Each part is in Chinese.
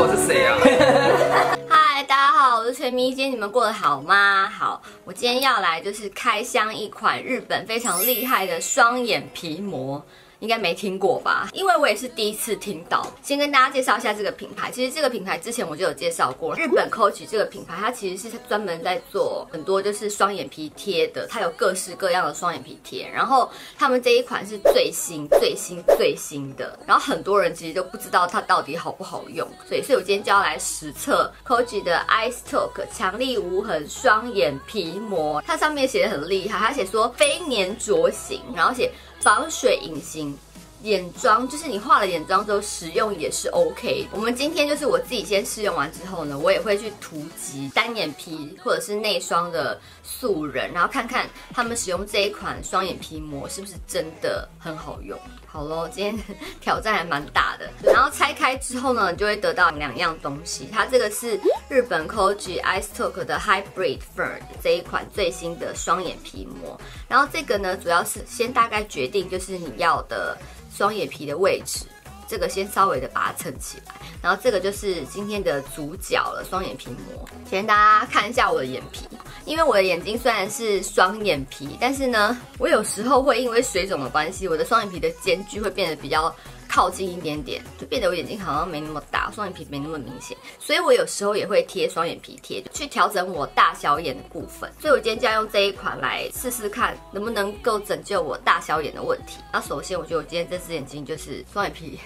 我是谁啊？嗨，大家好，我是全民，今天你们过得好吗？好，我今天要来就是开箱一款日本非常厉害的双眼皮膜。应该没听过吧？因为我也是第一次听到。先跟大家介绍一下这个品牌。其实这个品牌之前我就有介绍过。日本 Coach 这个品牌，它其实是专门在做很多就是双眼皮贴的。它有各式各样的双眼皮贴。然后他们这一款是最新、最新、最新的。然后很多人其实都不知道它到底好不好用。所以，所以我今天就要来实测 Coach 的 Ice Talk 强力无痕双眼皮膜。它上面写的很厉害，它写说非粘着型，然后写。防水隐形眼妆，就是你化了眼妆之后使用也是 OK。我们今天就是我自己先试用完之后呢，我也会去涂及单眼皮或者是内双的素人，然后看看他们使用这一款双眼皮膜是不是真的很好用。好喽，今天挑战还蛮大的。然后拆开之后呢，你就会得到两样东西。它这个是日本 Koji Ice Talk 的 Hybrid Fern 这一款最新的双眼皮膜。然后这个呢，主要是先大概决定就是你要的双眼皮的位置。这个先稍微的把它撑起来，然后这个就是今天的主角了，双眼皮膜。先大家看一下我的眼皮，因为我的眼睛虽然是双眼皮，但是呢，我有时候会因为水肿的关系，我的双眼皮的间距会变得比较。靠近一点点，就变得我眼睛好像没那么大，双眼皮没那么明显，所以我有时候也会贴双眼皮贴，去调整我大小眼的部分。所以我今天就要用这一款来试试看，能不能够拯救我大小眼的问题。那首先，我觉得我今天这只眼睛就是双眼皮。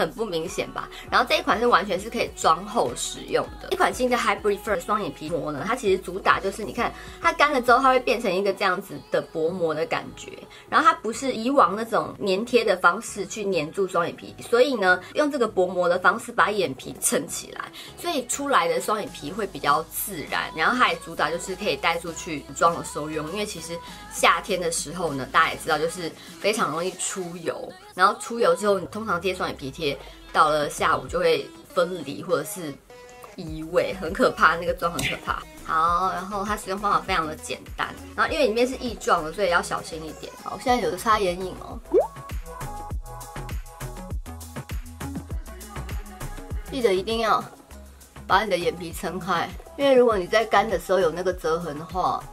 很不明显吧？然后这一款是完全是可以妆后使用的。一款新的 Hybrid Fur 双眼皮膜呢，它其实主打就是你看它干了之后，它会变成一个这样子的薄膜的感觉。然后它不是以往那种粘贴的方式去粘住双眼皮，所以呢，用这个薄膜的方式把眼皮撑起来，所以出来的双眼皮会比较自然。然后它也主打就是可以带出去妆的时候用，因为其实夏天的时候呢，大家也知道就是非常容易出油。然后出油之后，你通常贴双眼皮贴，到了下午就会分离或者是移位，很可怕，那个妆很可怕。好，然后它使用方法非常的简单，然后因为里面是液状的，所以要小心一点。好，我现在有擦眼影哦，记得一定要把你的眼皮撑开，因为如果你在干的时候有那个折痕的话。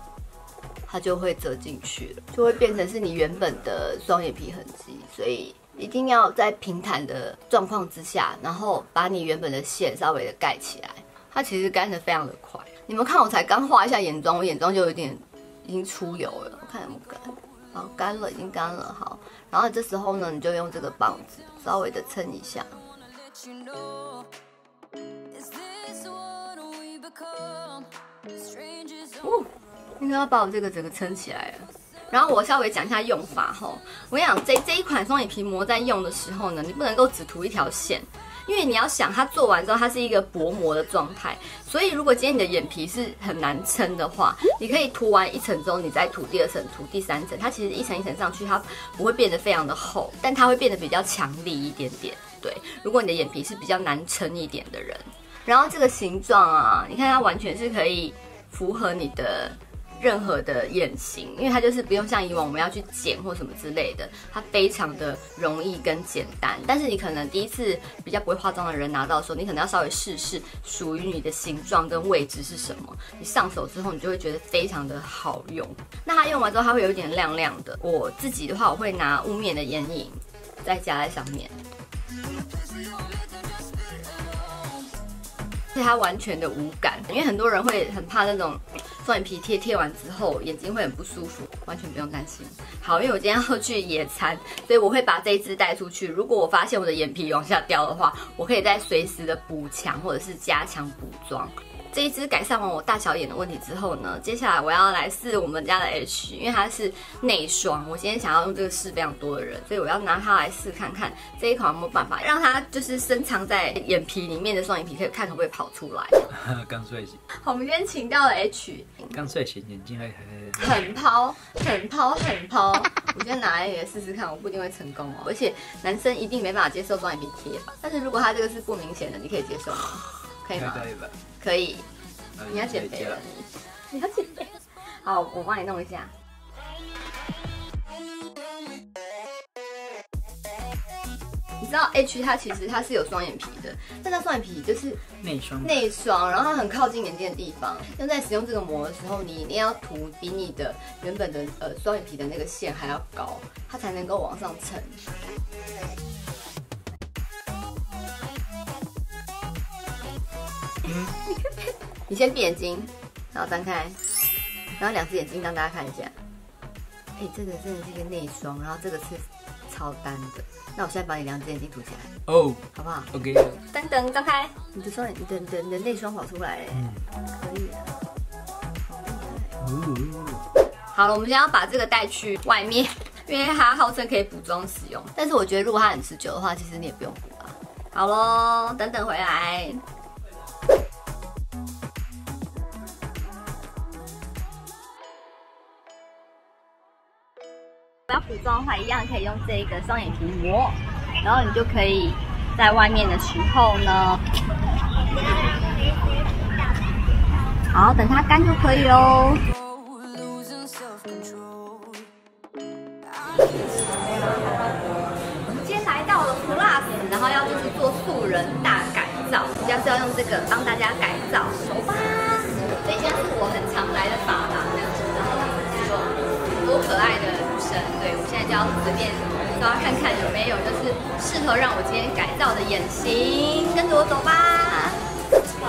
它就会折进去了，就会变成是你原本的双眼皮痕迹，所以一定要在平坦的状况之下，然后把你原本的线稍微的盖起来。它其实干的非常的快，你们看我才刚画一下眼妆，我眼妆就有点已经出油了，我看有没有干，好干了，已经干了，好，然后这时候呢，你就用这个棒子稍微的撑一下。应该要把我这个整个撑起来了，然后我稍微讲一下用法哈。我跟你讲，这这一款双眼皮膜在用的时候呢，你不能够只涂一条线，因为你要想它做完之后它是一个薄膜的状态，所以如果今天你的眼皮是很难撑的话，你可以涂完一层之后，你再涂第二层、涂第三层，它其实一层一层上去，它不会变得非常的厚，但它会变得比较强力一点点。对，如果你的眼皮是比较难撑一点的人，然后这个形状啊，你看它完全是可以符合你的。任何的眼型，因为它就是不用像以往我们要去剪或什么之类的，它非常的容易跟简单。但是你可能第一次比较不会化妆的人拿到的时候，你可能要稍微试试属于你的形状跟位置是什么。你上手之后，你就会觉得非常的好用。那它用完之后，它会有一点亮亮的。我自己的话，我会拿雾面的眼影再加在上面，所以它完全的无感。因为很多人会很怕那种。双眼皮贴贴完之后，眼睛会很不舒服，完全不用担心。好，因为我今天要去野餐，所以我会把这一支带出去。如果我发现我的眼皮往下掉的话，我可以再随时的补强或者是加强补妆。这一支改善完我大小眼的问题之后呢，接下来我要来试我们家的 H，因为它是内双，我今天想要用这个试非常多的人，所以我要拿它来试看看这一款有没有办法让它就是深藏在眼皮里面的双眼皮可以看可不可以跑出来。刚睡醒。好，我们今天请到了 H。刚睡醒，眼睛还还很抛，很抛，很抛。我先拿来也试试看，我不一定会成功哦。而且男生一定没办法接受双眼皮贴吧？但是如果他这个是不明显的，你可以接受吗？可以吗？可以吧。可以。你要减肥了，你要减肥。好，我帮你弄一下。你知道 H 它其实它是有双眼皮的，但它双眼皮就是内双内双，然后它很靠近眼睛的地方。那在使用这个膜的时候，你一定要涂比你的原本的呃双眼皮的那个线还要高，它才能够往上撑。你先闭眼睛，然后张开，然后两只眼睛让大家看一下。哎、这个真的是一个内双，然后这个是超单的。那我现在把你两只眼睛涂起来，哦好不好？，OK，噔噔，张开，你的双眼，你的你的你的内双跑出来了，可以啊。好了，我们现在要把这个带去外面，因为它号称可以补妆使用。但是我觉得如果它很持久的话，其实你也不用补了。好喽，等等回来。补妆的话，一样可以用这个双眼皮膜，然后你就可以在外面的时候呢，好，等它干就可以喽。losing self-control. 我们今天来到了 Plus，然后要就是做素人大改造，要是要用这个帮大家改造手吧。这家是我很常来的发廊，这样子，然后他们有很多可爱的就要随便都要看看有没有就是适合让我今天改造的眼型，跟着我走吧。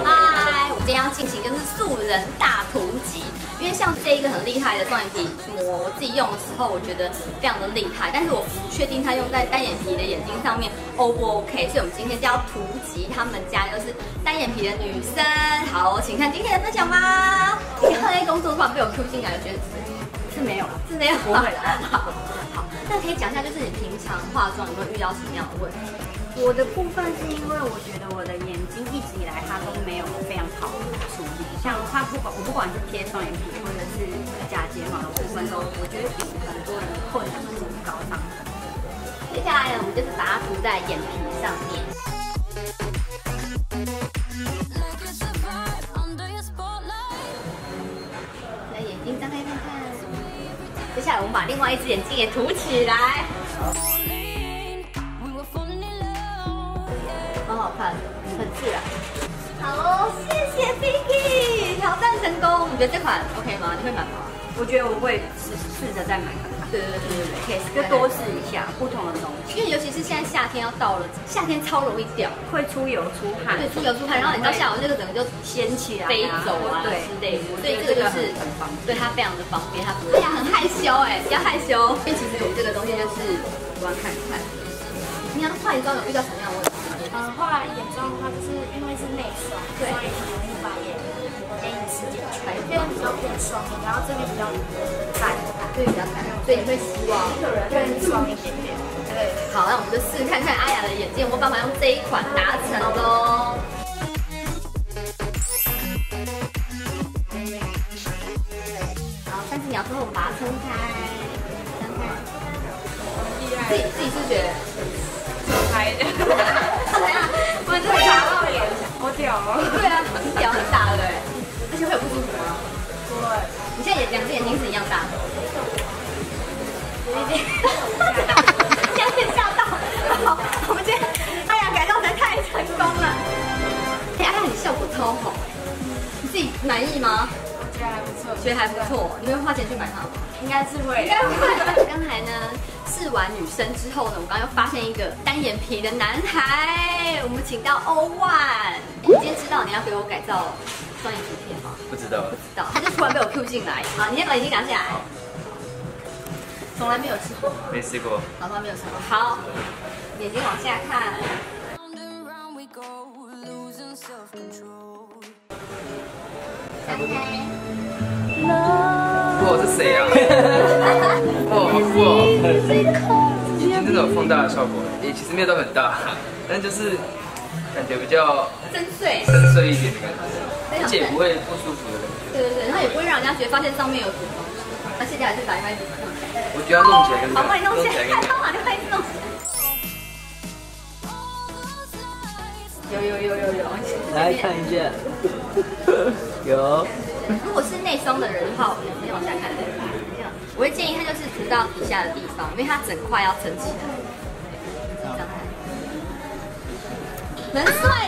嗨，我今天要进行就是素人大图集，因为像这一个很厉害的双眼皮膜，我自己用的时候我觉得非常的厉害，但是我不确定它用在单眼皮的眼睛上面 O 不 OK，所以我们今天就要图集他们家就是单眼皮的女生。好，请看今天的分享吧。你刚才工作突然被我 Q 进来，我觉得是没有，是没有，不会的。好，好，那可以讲一下，就是你平常化妆有没有遇到什么样的问题？我的部分是因为我觉得我的眼睛一直以来它都没有非常好的处理，像它不管我不管是贴双眼皮或者是假睫毛的部分都，我觉得比很多人的困难度高上。接下来呢，我们就是把它涂在眼皮上面。我们把另外一只眼睛也涂起来，很好看，很自然。好，谢谢 Vicky，挑战成功。你觉得这款 OK 吗？你会买吗？我觉得我会试试着再买，对对对对对，可以就多试一下不同的东西，因为尤其是现在夏天要到了，夏天超容易掉，会出油出汗，对，出油出汗，然后你到下午那个整个就掀起来飞走啊对之类的，所以这个就是很方便。对它非常的方便，它不会。哎呀，很害羞哎，不要害羞。因为其实我们这个东西就是玩看看。你要化妆有遇到什么样的问题吗？呃，后来眼妆的话，就是因为是内双，对所以很容易把眼眼影时间全这边比较偏双，然后这边比较淡，对，比较淡，所以你会希望。更双一点点。对，好，那我们就试看看阿雅的眼睛有没有办法用这一款达成喽。好，但是你要最后把它撑开，撑开。自己自己是觉得开的，怎么样？我们这里擦到脸，好屌哦！对啊，很屌很大，两只眼睛是一样大的，有一点吓到。好，我们今天哎呀改造的太成功了。哎，阿雅你效果超好，你自己满意吗？觉得还不错，觉得还不错，你会花钱去买它吗？应该是会。刚才呢试完女生之后呢，我刚刚又发现一个单眼皮的男孩，我们请到欧万。你今天知道你要给我改造双眼皮片吗？不知道，不知道，他就突然被我 Q 进来。好，你先把眼睛拿下来。从来没有吃过，没试过。好，从来没有吃过。好，眼睛往下看。Round and round we go, losing self-control. 张开。哇，这谁啊？哇，好酷哦！眼睛真的有放大的效果，也其实没有到很大，但就是感觉比较深邃，深邃一点的感觉，而且不会不舒服的感觉。对对对，然后也不会让人家觉得发现上面有什么东西。那现在还是把另外一只弄起来。我觉得它弄起来跟好，帮你弄起来，看到哪就把你弄起来。有有有有有，来看一下，有，如果是内双的人的话，我先往下看，我会建议他就是涂到底下的地方，因为它整块要撑起来。这样看，蛮帅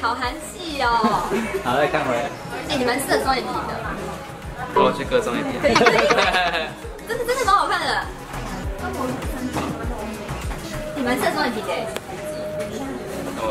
好韩系哦。好，再看回来。哎、你蛮适合双眼皮的，我去割双眼皮。真的真的蛮好看的。你蛮适合双眼皮的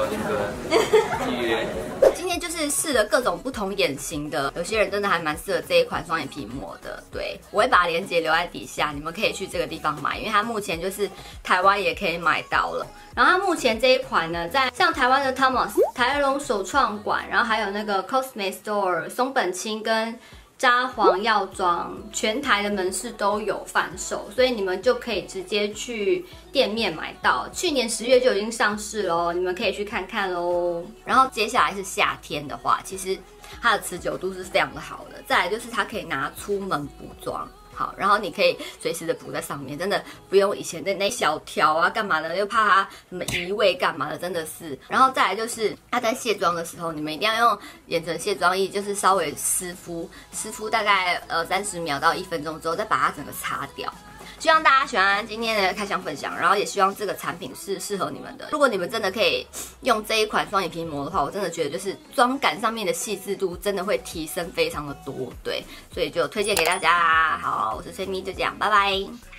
今天就是试了各种不同眼型的，有些人真的还蛮适合这一款双眼皮膜的。对我会把链接留在底下，你们可以去这个地方买，因为它目前就是台湾也可以买到了。然后它目前这一款呢，在像台湾的 Thomas、台龙首创馆，然后还有那个 Cosme Store、松本清跟札幌药妆，全台的门市都有贩售，所以你们就可以直接去店面买到。去年十月就已经上市喽，你们可以去看看喽。然后接下来是夏天的话，其实它的持久度是非常的好的。再来就是它可以拿出门补妆。好，然后你可以随时的补在上面，真的不用以前的那小条啊，干嘛的，又怕它什么移位干嘛的，真的是。然后再来就是它在卸妆的时候，你们一定要用眼唇卸妆液，就是稍微湿敷，湿敷大概呃三十秒到一分钟之后，再把它整个擦掉。希望大家喜欢今天的开箱分享，然后也希望这个产品是适合你们的。如果你们真的可以用这一款双眼皮膜的话，我真的觉得就是妆感上面的细致度真的会提升非常的多，对，所以就推荐给大家啦。好，我是崔咪，就这样，拜拜。